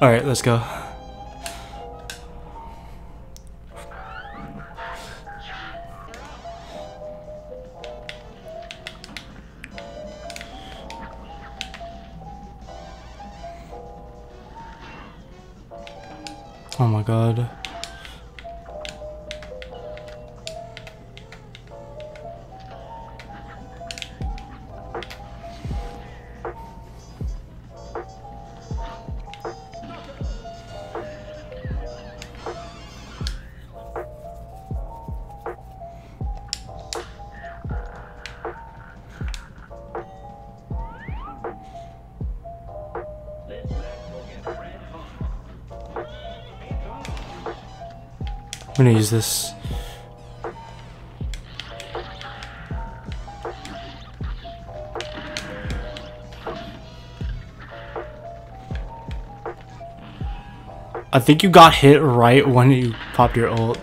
Alright, let's go. Oh my god. I'm gonna use this. I think you got hit right when you popped your ult.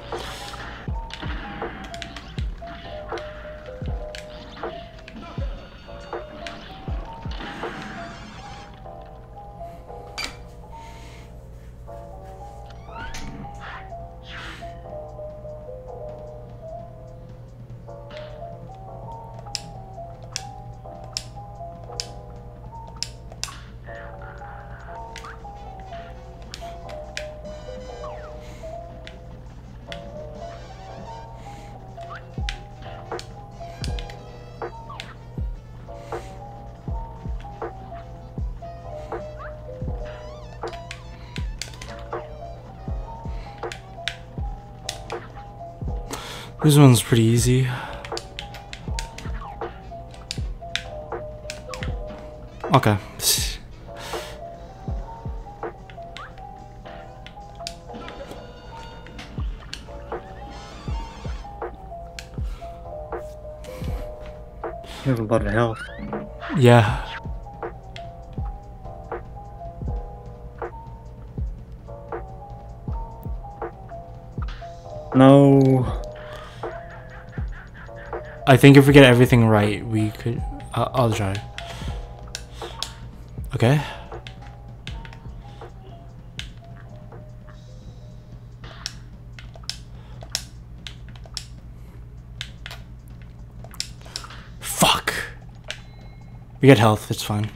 This one's pretty easy. Okay. You have a lot of health. Yeah. I think if we get everything right, we could. Uh, I'll try. Okay. Fuck. We get health. It's fine.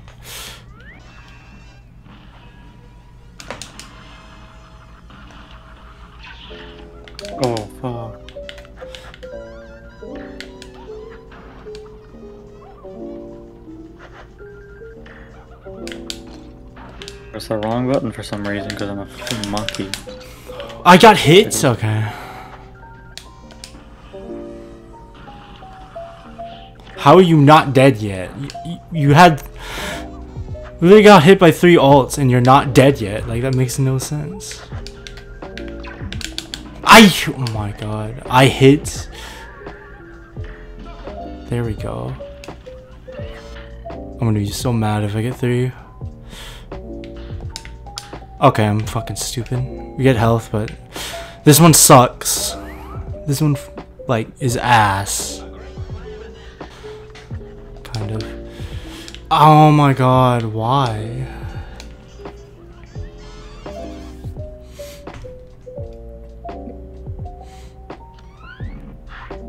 Some reason because I'm a monkey. I got hit. Okay. How are you not dead yet? You, you, you had literally got hit by three ults and you're not dead yet. Like that makes no sense. I oh my god. I hit. There we go. I'm gonna be so mad if I get three. Okay, I'm fucking stupid. We get health, but this one sucks. This one, like, is ass. Kind of. Oh my god, why?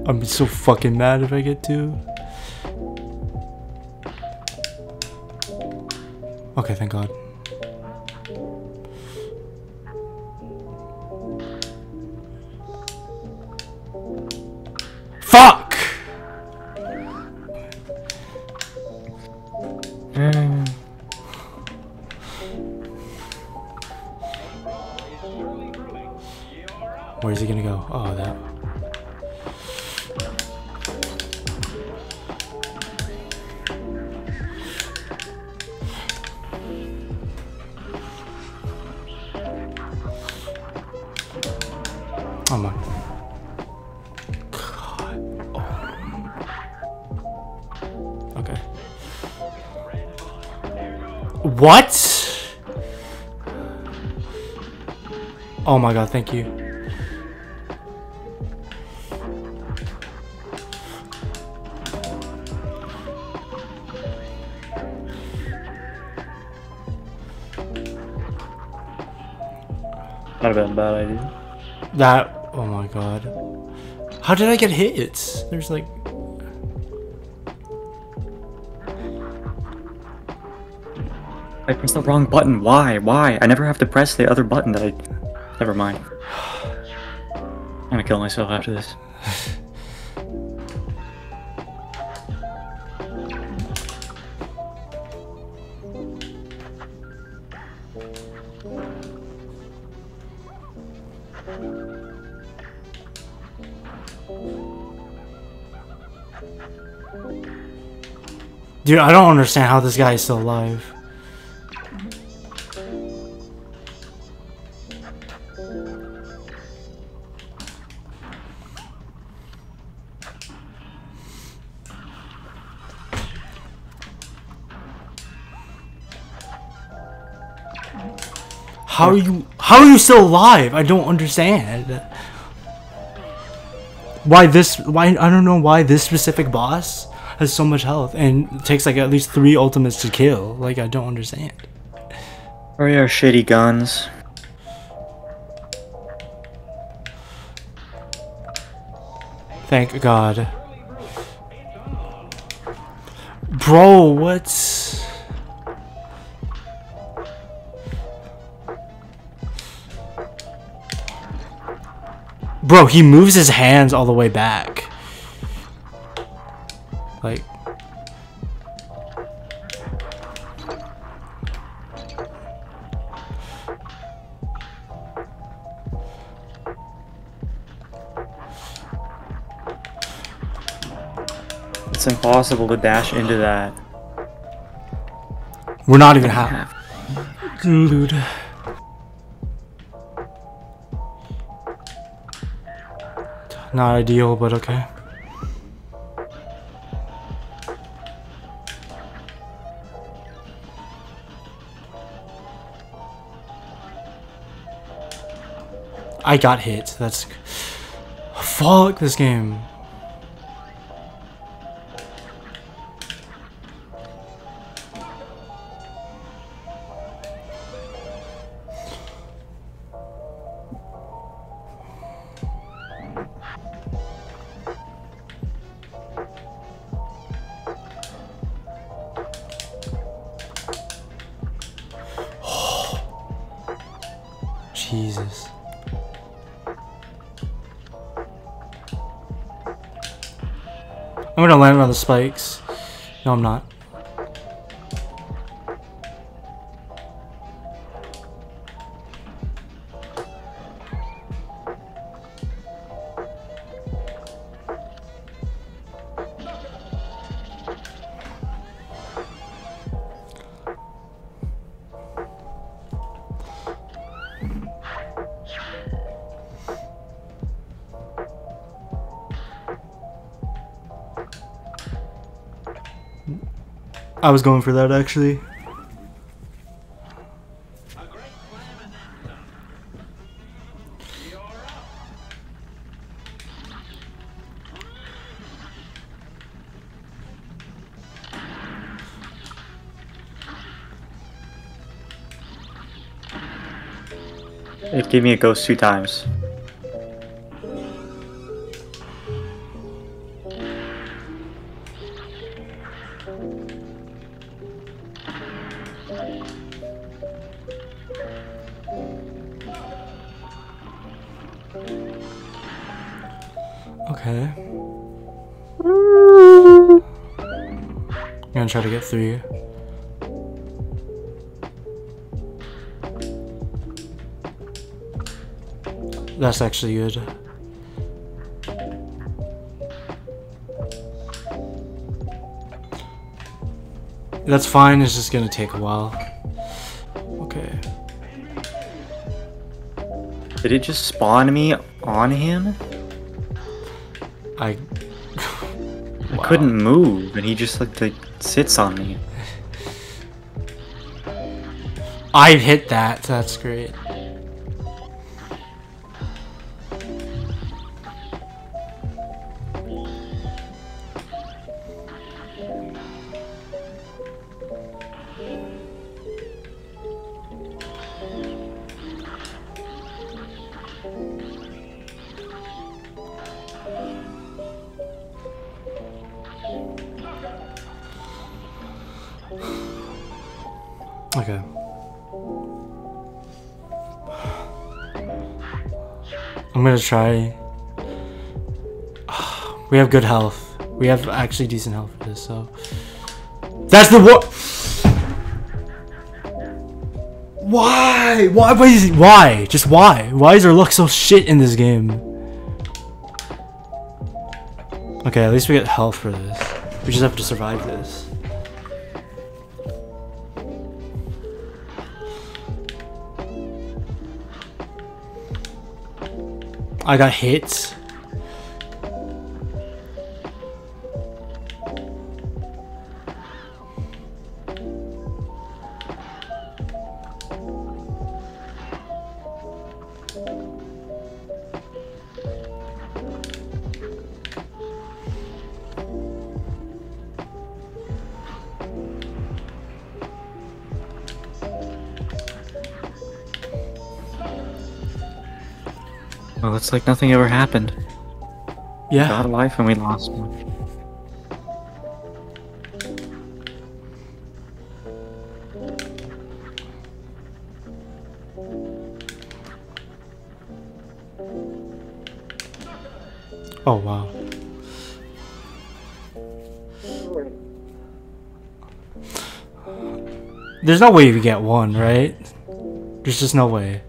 I'm so fucking mad if I get two. Okay, thank god. Fuck! What? Oh my god, thank you. Not a bad idea. That. Oh my god. How did I get hit? There's like. I pressed the wrong button. Why? Why? I never have to press the other button that I. Never mind. I'm gonna kill myself after this. Dude, I don't understand how this guy is still alive. How are you how are you still alive? I don't understand. Why this why I don't know why this specific boss has so much health and takes like at least three ultimates to kill. Like I don't understand. Oh, Where are shitty guns? Thank God. Bro, what? Bro, he moves his hands all the way back. Like It's impossible to dash into that. we're not even half. Dude. Not ideal, but okay. I got hit. That's fuck this game. The spikes. No, I'm not. I was going for that actually. It gave me a ghost two times. I'm try to get through you. That's actually good. That's fine, it's just gonna take a while. Okay. Did it just spawn me on him? I I couldn't move, and he just like, like sits on me. I hit that, so that's great. Gonna try. We have good health. We have actually decent health for this, so. That's the what? Why? Why? Why? Why? Just why? Why is our luck so shit in this game? Okay, at least we get health for this. We just have to survive this. I got hit. Well, it's like nothing ever happened. Yeah. Got a life and we lost one. Oh wow. There's no way you get one, right? There's just no way.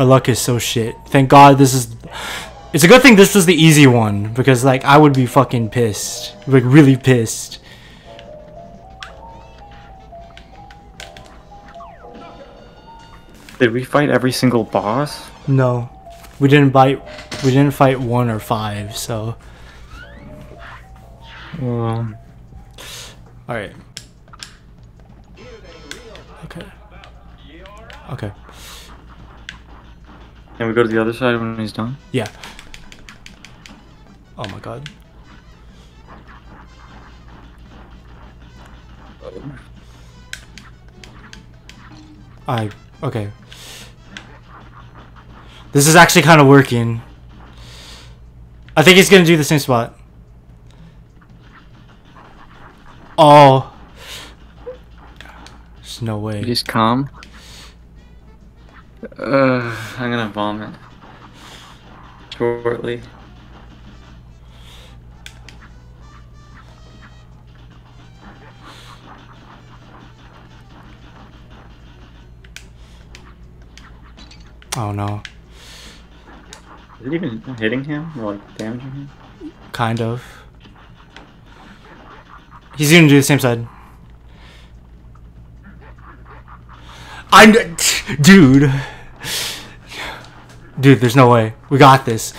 Our luck is so shit. Thank God this is. It's a good thing this was the easy one because, like, I would be fucking pissed. Like, really pissed. Did we fight every single boss? No, we didn't fight... We didn't fight one or five. So, Um, all right. Okay. Okay. Can we go to the other side when he's done? Yeah. Oh my god. I okay. This is actually kind of working. I think he's gonna do the same spot. Oh. There's no way. Just calm. Uh, I'm gonna vomit. Shortly. Oh no. Is it even hitting him or like damaging him? Kind of. He's gonna do the same side. I'm, dude. Dude, there's no way. We got this.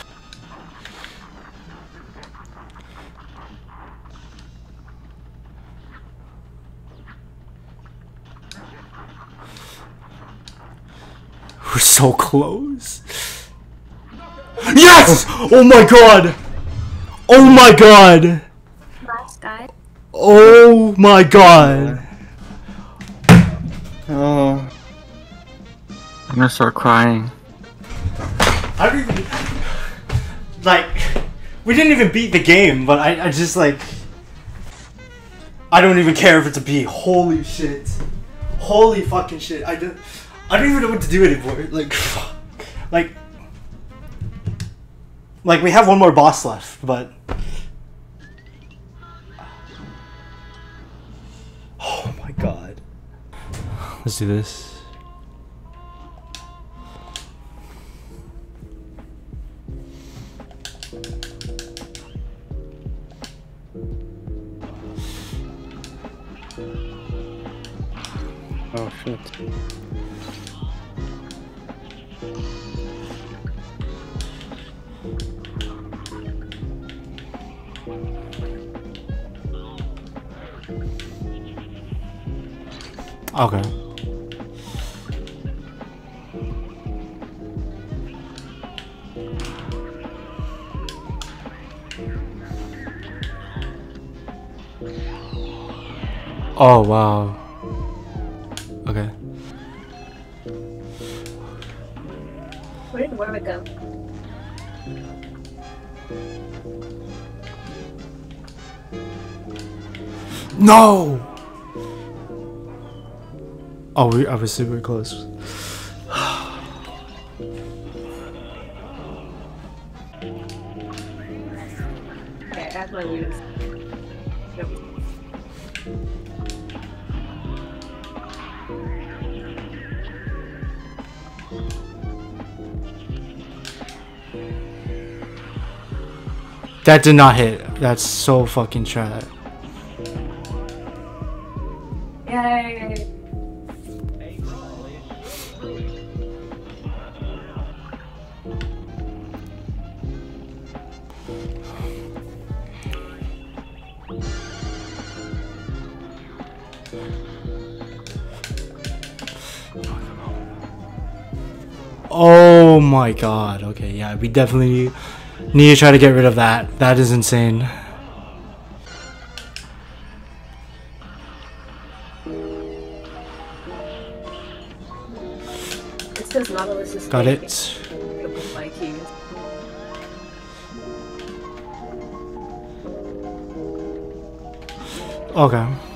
We're so close. Yes! Oh my god! Oh my god! Oh my god! I'm gonna start crying. I don't even like. We didn't even beat the game, but I, I just like. I don't even care if it's a B. Holy shit! Holy fucking shit! I don't. I don't even know what to do anymore. Like, fuck. like. Like we have one more boss left, but. Oh my god. Let's do this. Oh wow. Okay. Where did Warwick go? No! Oh, we was super close. Okay, that's my. That did not hit. That's so fucking trash. Yay! Oh my god. Okay, yeah, we definitely need to try to get rid of that. That is insane. It's because Nautilus is Got it. With my keys. Okay.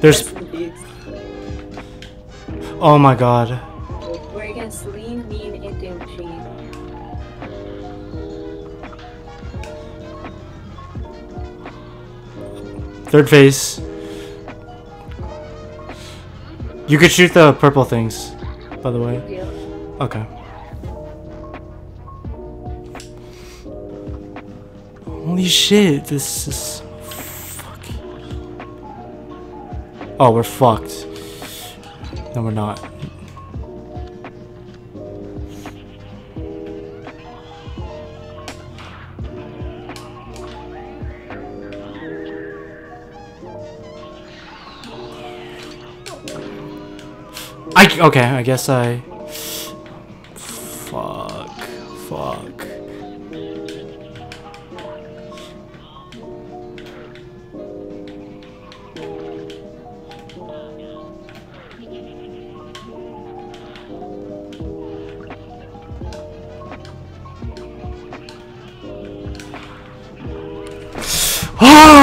There's. Rest in peace. Oh my god. We're against Lean, Mean, and Doom Third phase. You could shoot the purple things, by the way. Okay. Holy shit, this is Oh, we're fucked. No, we're not. I okay. I guess I.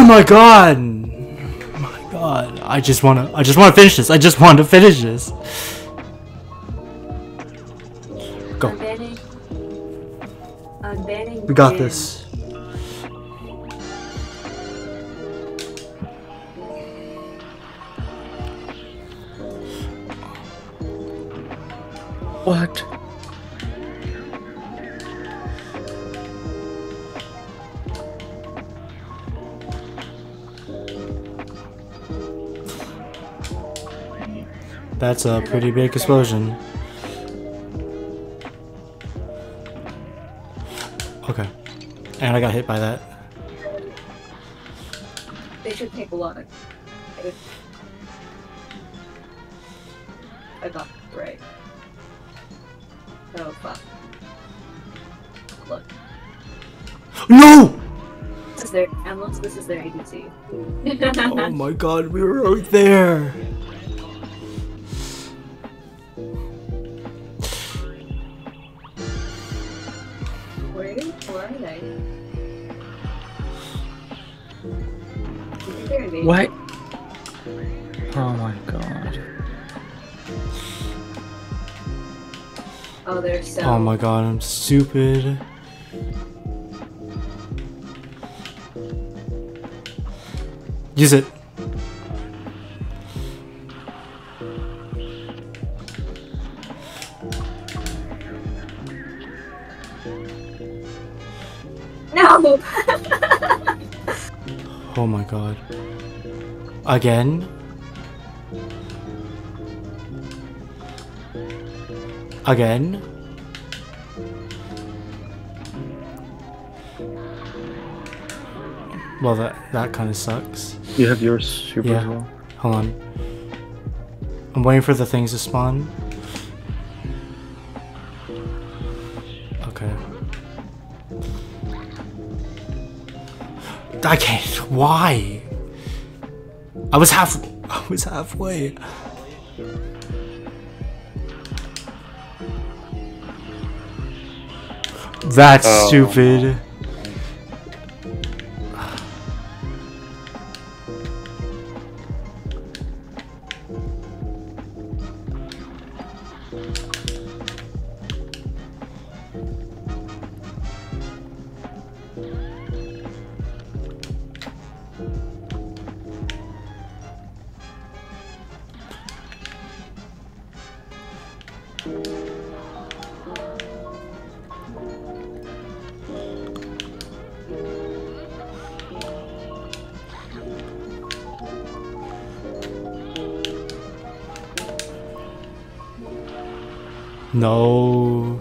my god! Oh My god. I just wanna I just wanna finish this. I just want to finish this. Go. I'm banning. I'm banning. We got this. What? That's a pretty big explosion. Okay. And I got hit by that. They should take a look. I got right. Oh fuck. Look. No! This is their unless this is their agency. Oh my god, we were right there. Where, where are they? I they're. What? Oh my god. Oh, they're so. Oh my god, I'm stupid. Use it. Oh my god. Again? Again? Well, that that kind of sucks. You have yours super Yeah. as well. Hold on. I'm waiting for the things to spawn. Okay. I can't. Why? I was half. I was halfway. That's Oh. stupid. No.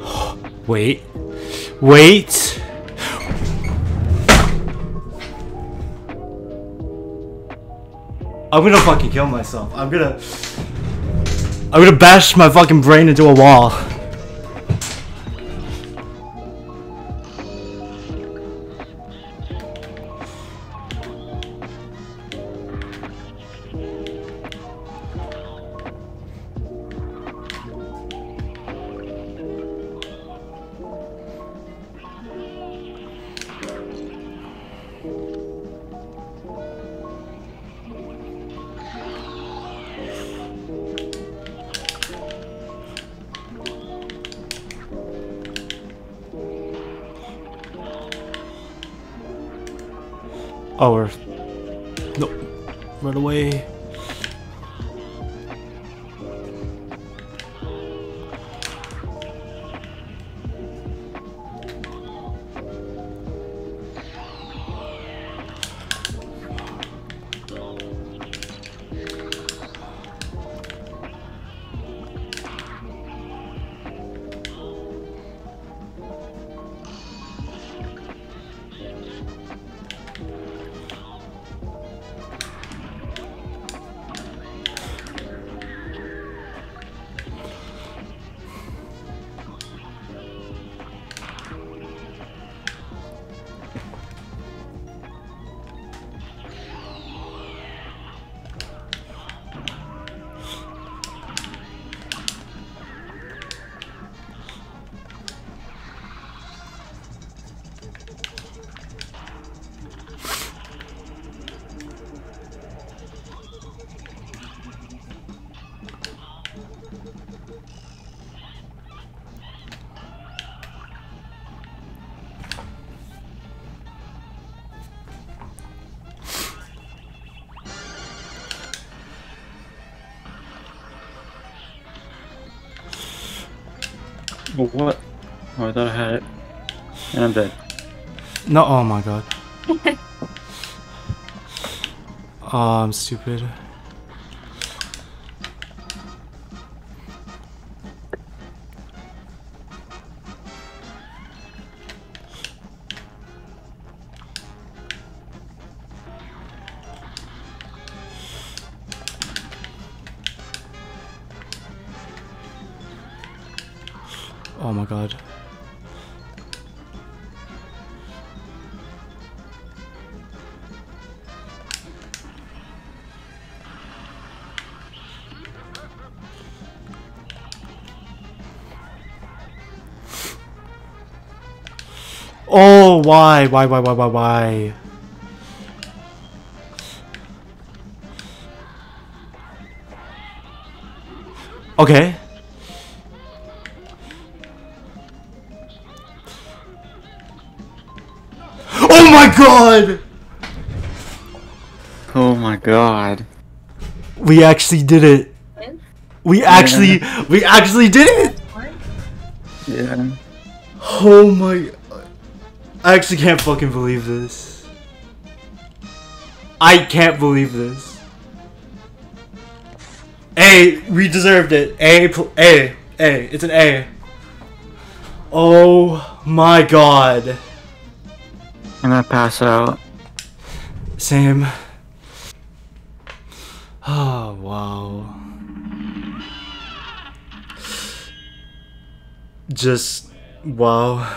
Wait. Wait. I'm gonna fucking kill myself. I'm gonna. I'm gonna bash my fucking brain into a wall. No. Run away. What? Oh, I thought I had it. And I'm dead. No, oh my god. oh, I'm stupid. Oh my god. Oh, why? Why, why, why, why, why? Okay. Oh my god! Oh my god. We actually did it. We actually, we actually did it! Yeah. Oh my... I actually can't fucking believe this. I can't believe this. A, we deserved it. A, A, A. It's an A. Oh my god. I'm gonna pass out. Same. Oh wow. Just wow.